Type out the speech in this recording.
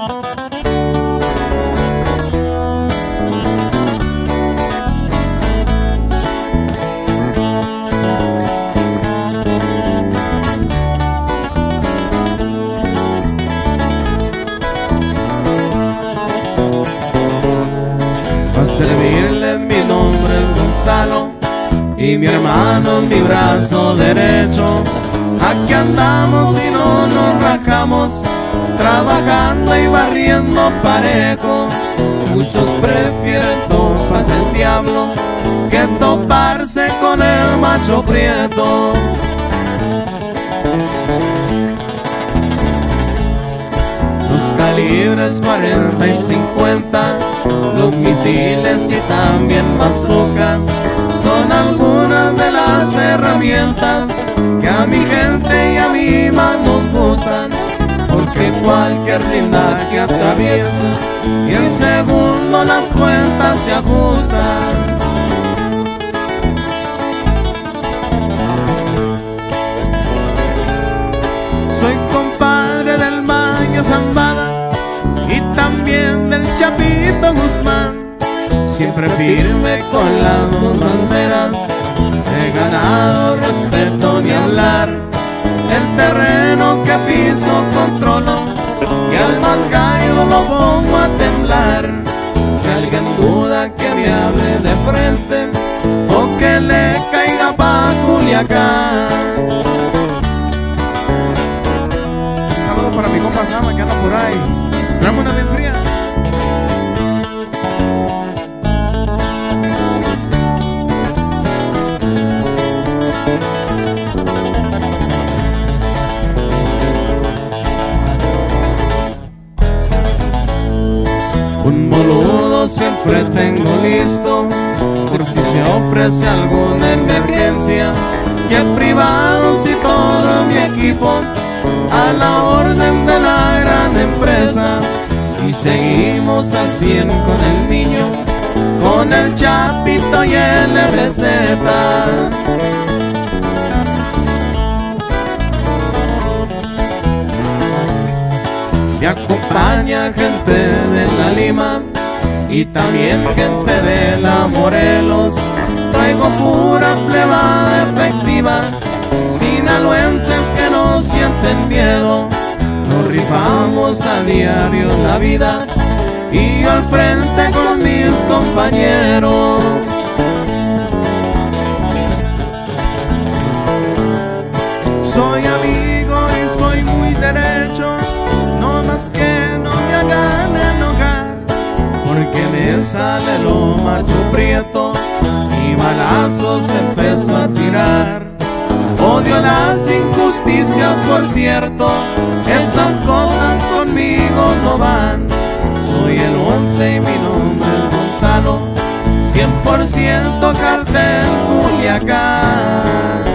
a servirle mi nombre Gonzalo y mi hermano mi brazo derecho. Aquí andamos y no nos rajamos, trabajando y barriendo parejo. Muchos prefieren topas el diablo que toparse con el macho prieto. Los calibres 40 y 50, los misiles y también bazookas son algunas de las herramientas a mi gente y a mí más nos gustan. Porque cualquier blindaje atraviesa y en segundo las cuentas se ajustan. Soy compadre del Maño Zambada y también del Chapito Guzmán. Siempre firme con las dos banderas, he ganado respeto ni hablar. El terreno que piso controlo y al más gallo lo pongo a temblar. Si alguien duda que me hable de frente o que le caiga pa' Culiacán. Un boludo siempre tengo listo por si se ofrece alguna emergencia. Que privados y todo mi equipo a la orden de la gran empresa. Y seguimos al 100 con el niño, con el chapito y el RZ. Me acompaña gente de la Lima y también gente de la Morelos. Traigo pura pleba efectiva, sinaloenses que no sienten miedo. Nos rifamos a diario la vida y yo al frente con mis compañeros. No me hagan enojar, porque me sale lo macho prieto y balazos empezó a tirar. Odio las injusticias, por cierto, esas cosas conmigo no van. Soy el once y mi nombre es Gonzalo, 100% cartel Culiacán.